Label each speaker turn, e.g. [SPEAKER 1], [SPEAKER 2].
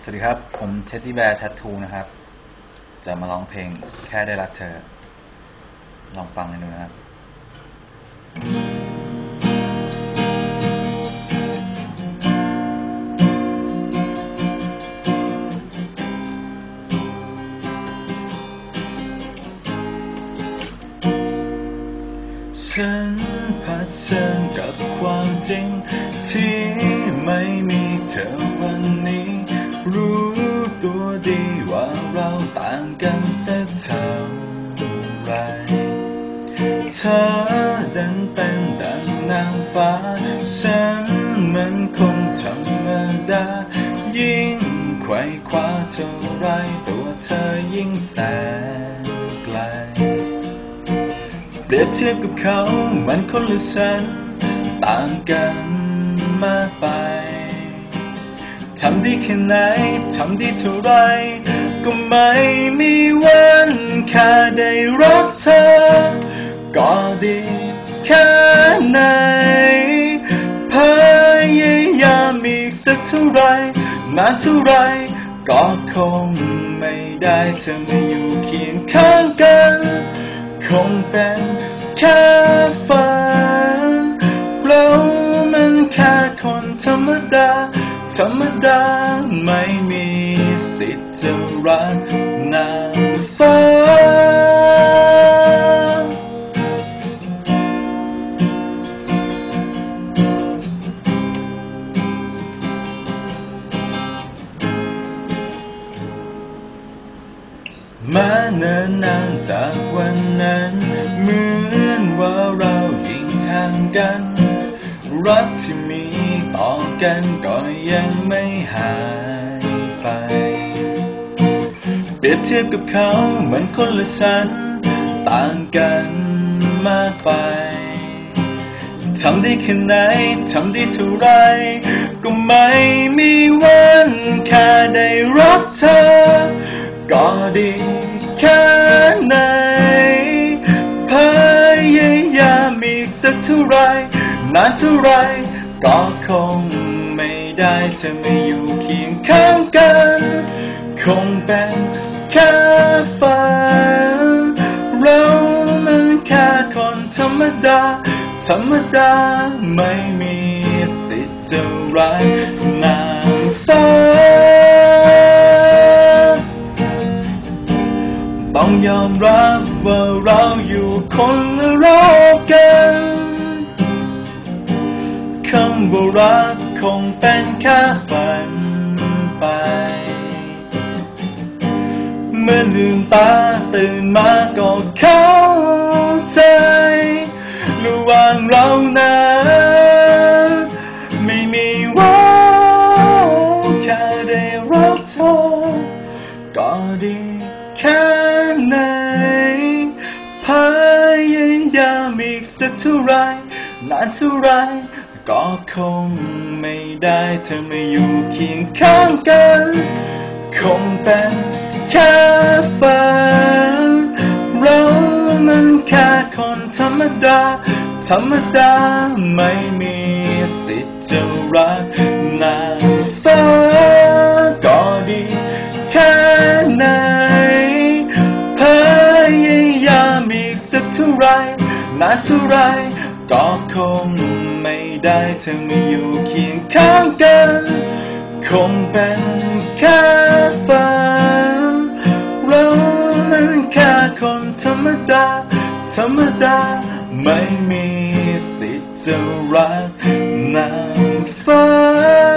[SPEAKER 1] สวัสดีครับ ผม Teddy Bear Tattoo นะครับ จะมาร้องเพลงแค่ได้รักเธอ ลองฟังกันดูนะครับ ฉันเผชิญกับความจริงที่ไม่มีเธอวันนี้ ต่างกันสักเท่าไร เธอดันเป็นดังนางฟ้า ฉันมันคงธรรมดา ยิ่งไขว่คว้าเท่าไรตัวเธอยิ่งแสนไกล เปรียบเทียบกับเขามันคนละฉัน ต่างกันมากไปทำดีแค่ไหน ทำดีเท่าไร ก็ไม่มีวันแค่ได้รักเธอ ก็ดีแค่ไหนพยายามมีสักเท่าไรนาเท่าไรก็คงไม่ได้เธอมาอยู่เคียงข้างกัน คงเป็นแค่ฝันเรามันแค่คนธรรมดา ธรรมดาไม่มี สิทธิ์จะรักนางฟ้า มาเนินนานจากวันนั้น เหมือนว่าเรายิ่งห่างกัน รักที่มีต่อกันก็ยังไม่หาย รียบเทียบกับเขาเหมือนคนละชั้นต่างกันมากไป ทำได้แค่ไหน ทำได้เท่าไร ก็ไม่มีวันแค่ได้รักเธอ ก็ดีแค่ไหนพยายามมีสักเท่าไรนานเท่าไรก็คงไม่ได้เธอมาอยู่เคียงข้างกัน คงเป็น แค่ฝันเรามันแค่คนธรรมดา ธรรมดาไม่มีสิทธิ์จะรักนางฟ้าต้องยอมรับว่าเราอยู่คนละโลกกันคำว่ารัก เมื่อลืมตาตื่นมาก็เข้าใจ ระหว่างเรานั้นไม่มีว่าแค่ได้รักเธอก็ดีแค่ไหนพยายามอีกสักเท่าไรนานเท่าไรก็คงไม่ได้เธอไมาอยู่เคียงข้างกัน คงเป็นแค่ฝันเรามันแค่คนธรรมดา ธรรมดาไม่มีสิทธิ์จะรักนางฟ้าก็ดีแค่ไหนพยายามอีกสักเท่าไรนานเท่าไรก็คงไม่ได้เธอมาอยู่เคียงข้างกัน คงเป็นแค่ฝันเรามันแค่คนธรรมดา ธรรมดา ไม่มีสิทธิ์จะรักนางฟ้า